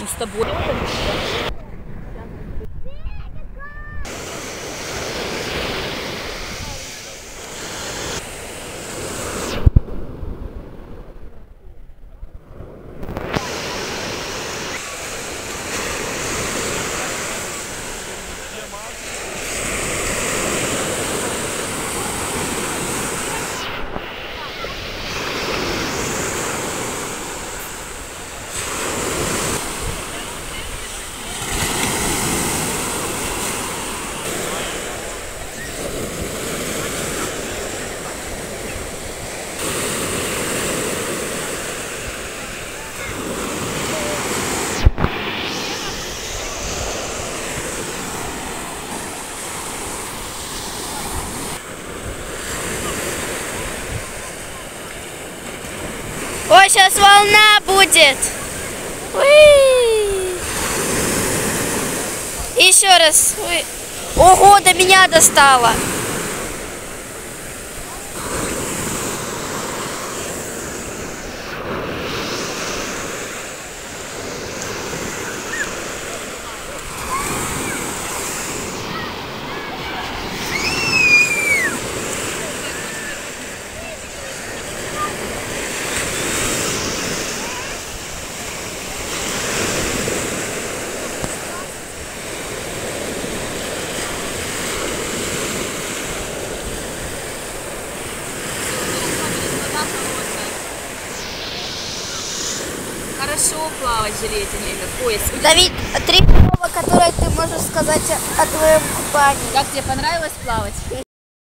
Мы с тобой. Ой, сейчас волна будет. Уи. Еще раз. Уи. Ого, до меня достало. Хорошо плавать в жилете как пояс. Давид, три слова, которые ты можешь сказать о твоем купании. Как тебе понравилось плавать?